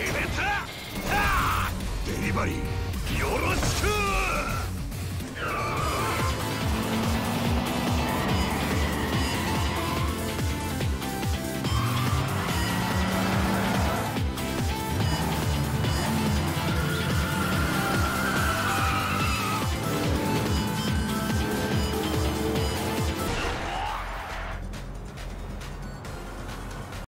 決めたデリバリーよ